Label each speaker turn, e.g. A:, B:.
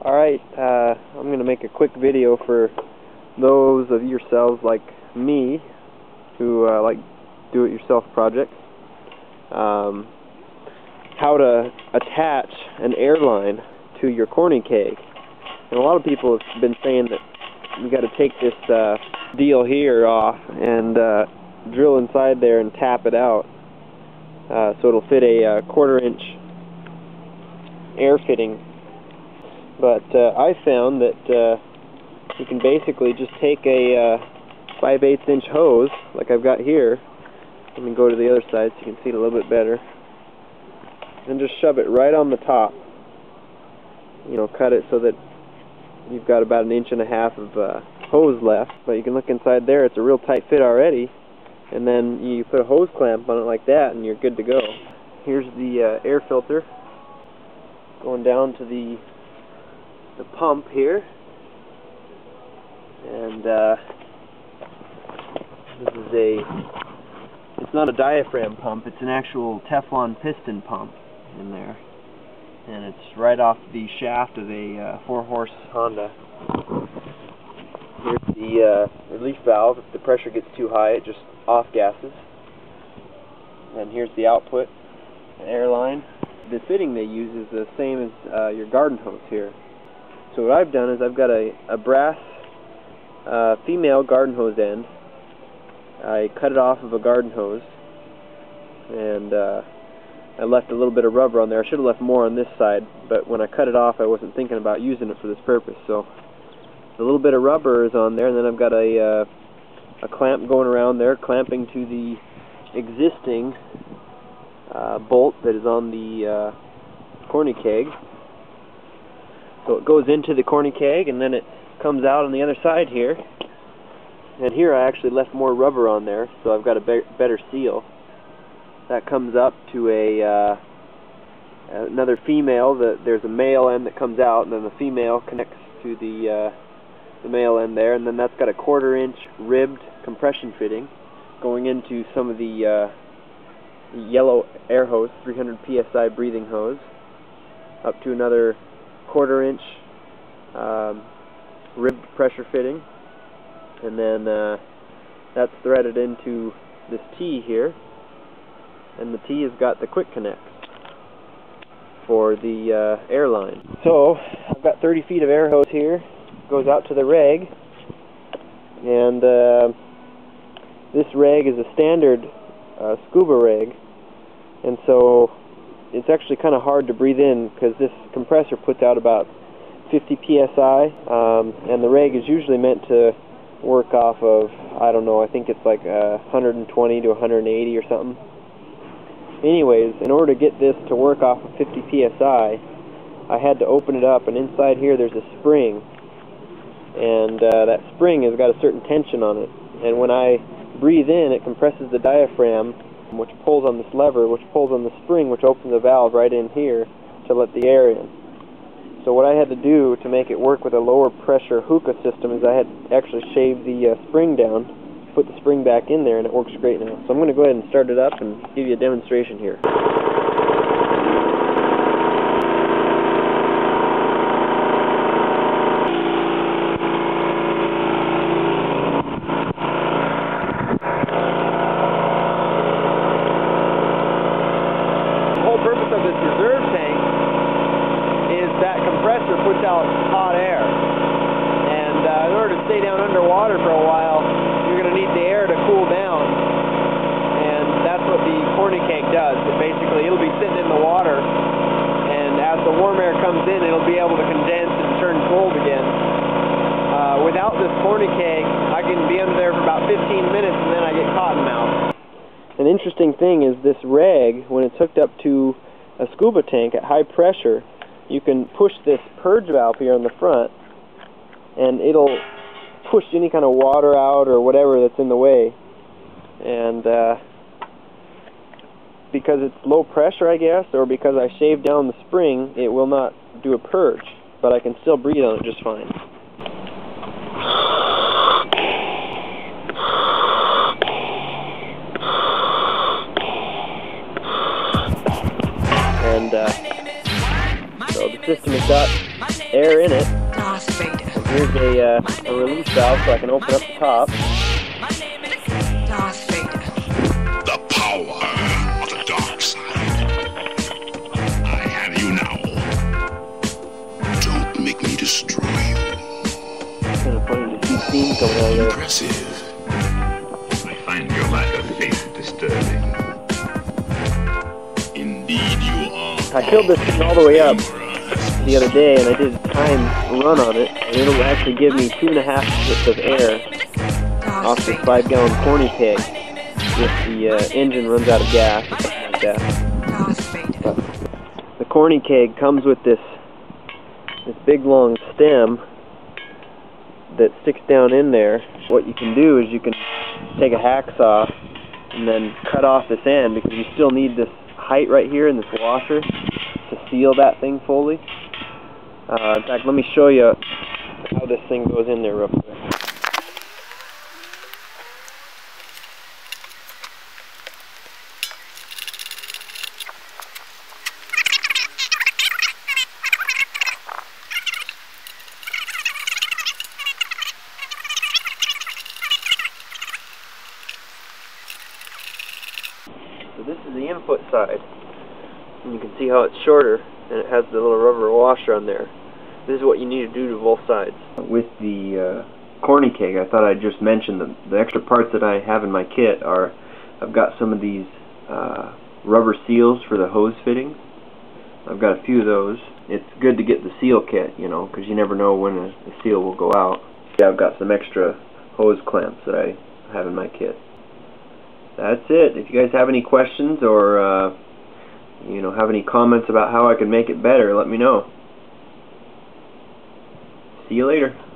A: Alright, uh, I'm going to make a quick video for those of yourselves like me who uh, like do-it-yourself projects. Um, how to attach an airline to your corny keg. And a lot of people have been saying that you got to take this uh, deal here off and uh, drill inside there and tap it out uh, so it'll fit a uh, quarter inch air fitting but uh, I found that uh, you can basically just take a uh, 5 8 inch hose, like I've got here. Let me go to the other side so you can see it a little bit better. And just shove it right on the top. You know, cut it so that you've got about an inch and a half of uh, hose left. But you can look inside there, it's a real tight fit already. And then you put a hose clamp on it like that and you're good to go. Here's the uh, air filter going down to the the pump here. And uh, this is a it's not a diaphragm pump it's an actual Teflon piston pump in there. And it's right off the shaft of a uh, four horse Honda. Here's the uh, relief valve. If the pressure gets too high it just off gases and here's the output airline. The fitting they use is the same as uh, your garden hose here so what I've done is I've got a, a brass uh, female garden hose end. I cut it off of a garden hose and uh, I left a little bit of rubber on there. I should have left more on this side, but when I cut it off I wasn't thinking about using it for this purpose. So a little bit of rubber is on there and then I've got a, uh, a clamp going around there clamping to the existing uh, bolt that is on the uh, corny keg so it goes into the corny keg and then it comes out on the other side here. And here I actually left more rubber on there, so I've got a be better seal. That comes up to a uh, another female. That there's a male end that comes out, and then the female connects to the uh, the male end there, and then that's got a quarter inch ribbed compression fitting going into some of the uh, yellow air hose, 300 psi breathing hose, up to another quarter inch um, ribbed pressure fitting. And then uh, that's threaded into this T here. And the T has got the quick connect for the uh, airline. So I've got 30 feet of air hose here. Goes out to the rag and uh, this rag is a standard uh, scuba rag and so it's actually kind of hard to breathe in because this compressor puts out about 50 psi um, and the rag is usually meant to work off of I don't know I think it's like uh, 120 to 180 or something. Anyways in order to get this to work off of 50 psi I had to open it up and inside here there's a spring. And uh, that spring has got a certain tension on it. And when I breathe in it compresses the diaphragm which pulls on this lever, which pulls on the spring, which opens the valve right in here to let the air in. So what I had to do to make it work with a lower pressure hookah system is I had to actually shave the uh, spring down, put the spring back in there, and it works great now. So I'm going to go ahead and start it up and give you a demonstration here. Puts out hot air. And uh, in order to stay down underwater for a while, you're going to need the air to cool down. And that's what the corny keg does. It basically, it'll be sitting in the water, and as the warm air comes in, it'll be able to condense and turn cold again. Uh, without this corny keg, I can be under there for about 15 minutes, and then I get cottonmouth. An interesting thing is this rag, when it's hooked up to a scuba tank at high pressure, you can push this purge valve here on the front and it'll push any kind of water out or whatever that's in the way. And uh, because it's low pressure I guess or because I shaved down the spring it will not do a purge but I can still breathe on it just fine system has got air in it. Here's a, uh, a release valve so I can open up the top.
B: The power of the dark side. I have you now. Don't make me destroy you.
A: It's kind of funny to see steam coming out of there.
B: Impressive. I find your lack of faith disturbing. Indeed, you are.
A: I filled this thing all the way up. The other day and I did a time run on it and it'll actually give me two and a half hits of air off this five gallon corny keg if the uh, engine runs out of gas or something like that. The corny keg comes with this this big long stem that sticks down in there. What you can do is you can take a hacksaw and then cut off this end because you still need this height right here in this washer to seal that thing fully. Uh, in fact, let me show you how this thing goes in there real quick. So this is the input side. And you can see how it's shorter and it has the little rubber washer on there. This is what you need to do to both sides. With the uh, corny keg, I thought I'd just mention the, the extra parts that I have in my kit are I've got some of these uh, rubber seals for the hose fittings. I've got a few of those. It's good to get the seal kit, you know, because you never know when a, a seal will go out. Yeah, I've got some extra hose clamps that I have in my kit that's it. If you guys have any questions or uh, you know have any comments about how I can make it better, let me know. You later.